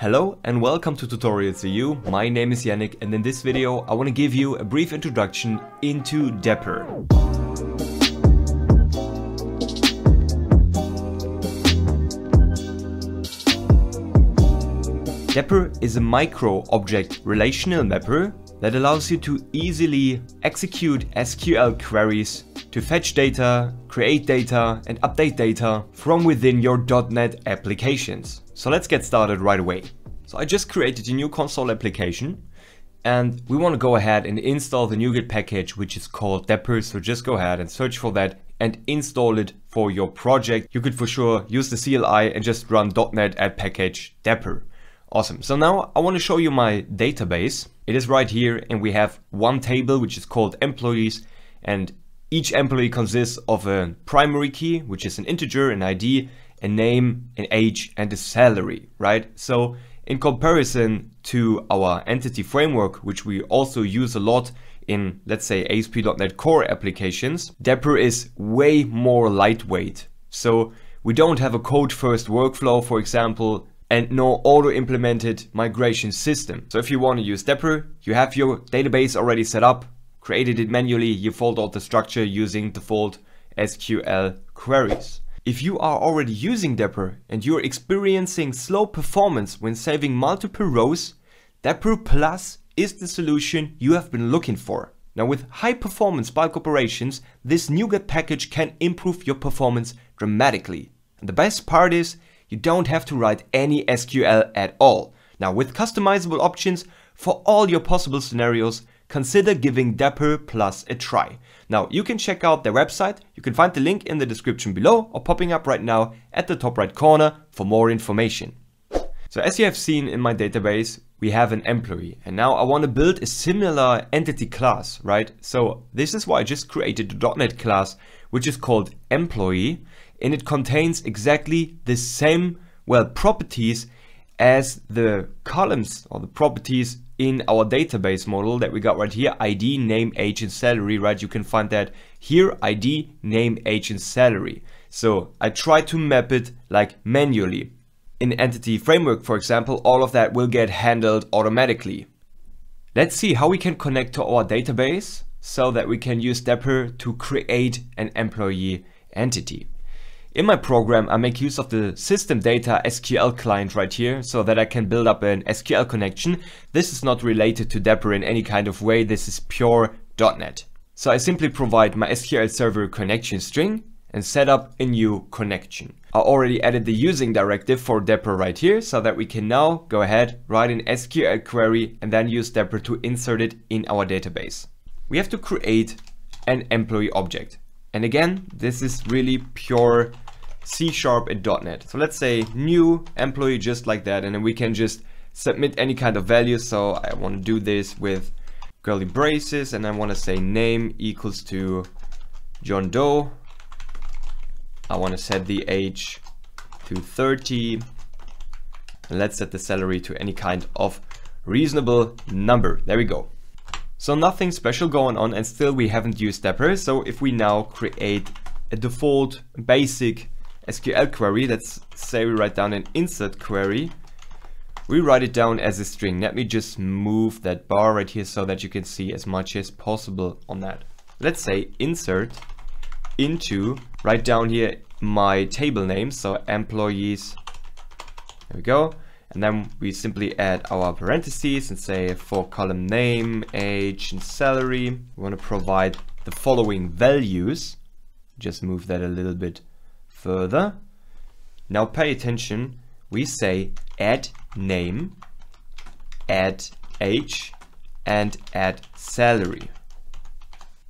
Hello and welcome to Tutorials EU. My name is Yannick and in this video I want to give you a brief introduction into Dapper. Dapper is a micro-object relational mapper that allows you to easily execute SQL queries to fetch data, create data and update data from within your .NET applications. So let's get started right away. So I just created a new console application and we want to go ahead and install the NuGet package which is called Dapper. So just go ahead and search for that and install it for your project. You could for sure use the CLI and just run .NET add package Dapper. Awesome. So now I want to show you my database. It is right here and we have one table which is called employees and each employee consists of a primary key, which is an integer, an ID, a name, an age, and a salary, right? So in comparison to our entity framework, which we also use a lot in, let's say, ASP.NET Core applications, Dapper is way more lightweight. So we don't have a code first workflow, for example, and no auto-implemented migration system. So if you want to use Dapper, you have your database already set up, created it manually, you fold out the structure using default SQL queries. If you are already using Dapper and you're experiencing slow performance when saving multiple rows, Dapper Plus is the solution you have been looking for. Now with high performance bulk operations, this NuGet package can improve your performance dramatically. And the best part is, you don't have to write any SQL at all. Now with customizable options for all your possible scenarios, consider giving Dapper Plus a try. Now you can check out their website, you can find the link in the description below or popping up right now at the top right corner for more information. So as you have seen in my database, we have an employee and now I want to build a similar entity class, right? So this is why I just created a .NET class which is called employee and it contains exactly the same, well, properties as the columns or the properties in our database model that we got right here, ID, name, age, and salary, right? You can find that here, ID, name, age, and salary. So I try to map it like manually. In Entity Framework, for example, all of that will get handled automatically. Let's see how we can connect to our database so that we can use Dapper to create an employee entity. In my program, I make use of the system data SQL client right here so that I can build up an SQL connection. This is not related to Dapper in any kind of way. This is pure .NET. So I simply provide my SQL server connection string and set up a new connection. I already added the using directive for Dapper right here so that we can now go ahead, write an SQL query and then use Dapper to insert it in our database. We have to create an employee object. And again, this is really pure C Sharp and .NET. So let's say new employee just like that and then we can just submit any kind of value. So I want to do this with curly braces and I want to say name equals to John Doe. I want to set the age to 30 and let's set the salary to any kind of reasonable number. There we go. So nothing special going on and still we haven't used Dapper. So if we now create a default basic SQL query, let's say we write down an insert query, we write it down as a string. Let me just move that bar right here so that you can see as much as possible on that. Let's say insert into, write down here my table name, so employees, there we go. And then we simply add our parentheses and say for column name, age, and salary, we want to provide the following values. Just move that a little bit further. Now pay attention. We say add name, add age, and add salary.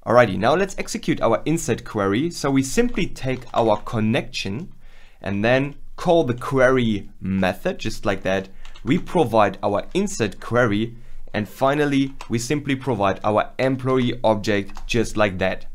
Alrighty, now let's execute our insert query. So we simply take our connection and then call the query method just like that. We provide our insert query and finally we simply provide our employee object just like that.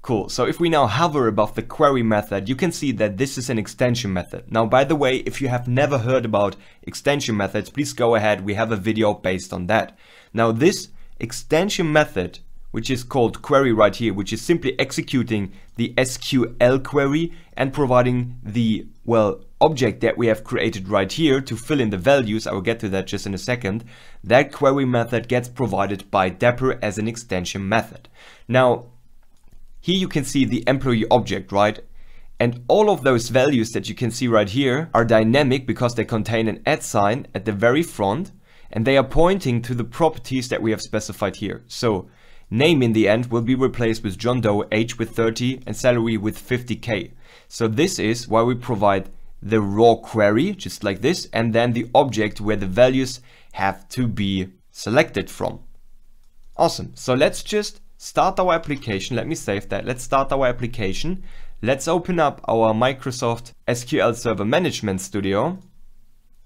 Cool, so if we now hover above the query method, you can see that this is an extension method. Now, by the way, if you have never heard about extension methods, please go ahead, we have a video based on that. Now, this extension method, which is called query right here, which is simply executing the SQL query and providing the, well, object that we have created right here to fill in the values, I will get to that just in a second, that query method gets provided by Dapper as an extension method. Now, here you can see the employee object, right? And all of those values that you can see right here are dynamic because they contain an at sign at the very front and they are pointing to the properties that we have specified here. So name in the end will be replaced with John Doe, age with 30 and salary with 50k. So this is why we provide the raw query, just like this, and then the object where the values have to be selected from. Awesome. So let's just start our application. Let me save that. Let's start our application. Let's open up our Microsoft SQL Server Management Studio.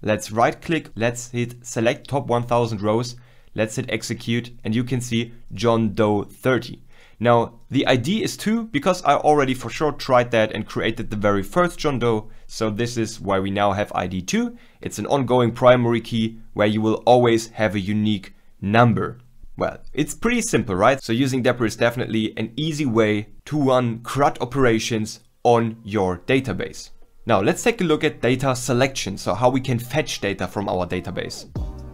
Let's right click, let's hit select top 1000 rows, let's hit execute and you can see John Doe 30. Now the ID is 2 because I already for sure tried that and created the very first John Doe. So this is why we now have ID 2. It's an ongoing primary key where you will always have a unique number. Well, it's pretty simple, right? So using Dapper is definitely an easy way to run CRUD operations on your database. Now let's take a look at data selection, so how we can fetch data from our database.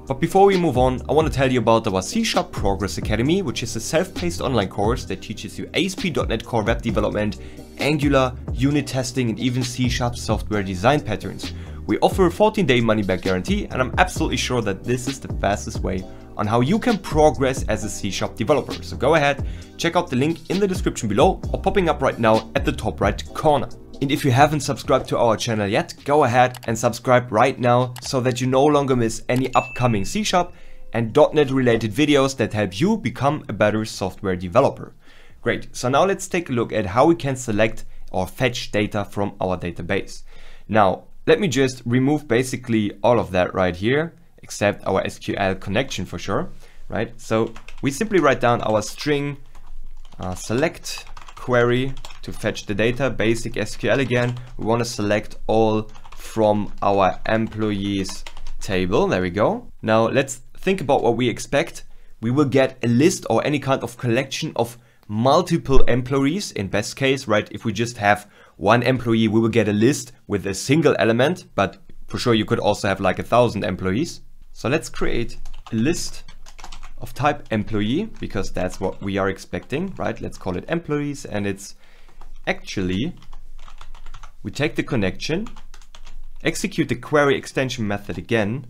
But before we move on, I want to tell you about our C Sharp Progress Academy, which is a self-paced online course that teaches you ASP.NET Core web development, Angular, unit testing and even C Sharp software design patterns. We offer a 14-day money-back guarantee and I'm absolutely sure that this is the fastest way on how you can progress as a C Sharp developer. So go ahead, check out the link in the description below or popping up right now at the top right corner. And if you haven't subscribed to our channel yet, go ahead and subscribe right now so that you no longer miss any upcoming C Sharp and .NET related videos that help you become a better software developer. Great, so now let's take a look at how we can select or fetch data from our database. Now, let me just remove basically all of that right here, except our SQL connection for sure, right? So we simply write down our string uh, select query to fetch the data, basic SQL again. We want to select all from our employees table. There we go. Now let's think about what we expect. We will get a list or any kind of collection of multiple employees in best case, right? If we just have one employee, we will get a list with a single element, but for sure you could also have like a thousand employees. So let's create a list of type employee because that's what we are expecting, right? Let's call it employees and it's actually, we take the connection, execute the query extension method again,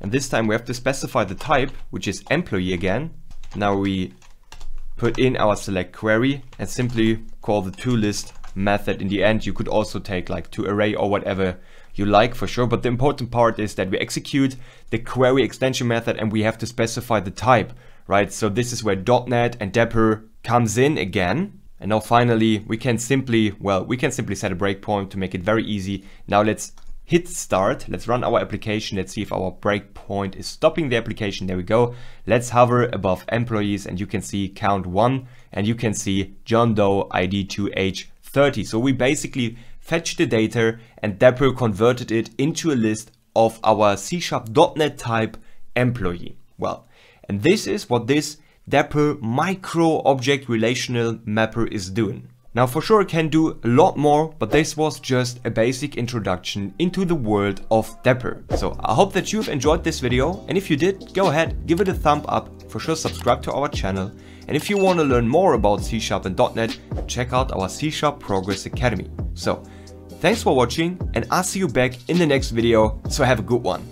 and this time we have to specify the type, which is employee again. Now we put in our select query and simply call the toList method in the end. You could also take like to array or whatever you like for sure. But the important part is that we execute the query extension method and we have to specify the type, right? So this is where .NET and Dapper comes in again. And now finally, we can simply, well, we can simply set a breakpoint to make it very easy. Now let's hit start. Let's run our application. Let's see if our breakpoint is stopping the application. There we go. Let's hover above employees and you can see count one and you can see John Doe ID 2H30. So we basically fetched the data and Dapper converted it into a list of our C .NET type employee. Well, and this is what this Dapper micro object relational mapper is doing. Now for sure it can do a lot more, but this was just a basic introduction into the world of Dapper. So I hope that you've enjoyed this video and if you did, go ahead, give it a thumb up, for sure subscribe to our channel and if you want to learn more about C Sharp and .NET, check out our C Sharp Progress Academy. So Thanks for watching and I'll see you back in the next video, so have a good one.